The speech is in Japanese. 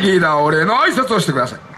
リーダーお礼の挨拶をしてください。